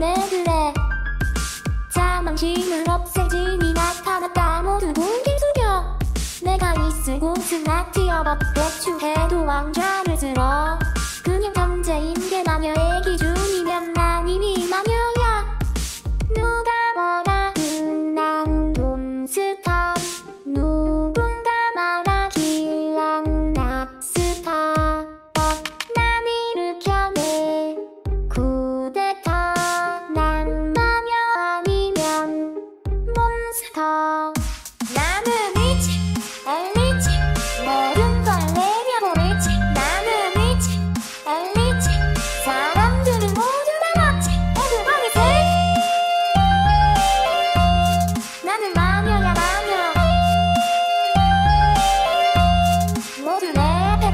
품기네 그래? 자망심을 없애지니 나타났다. 모두 고개 숙여 내가 있을 곳은 나 튀어봐 대충 해도 왕좌를 전제인 몬스터 나는 이지 엘리치 모든 걸 내려버리지. 나는 이지 엘리치 사람들은 모두 다 맞지 애들하게 돼 나는 마녀야 마녀. 모두 내 앞에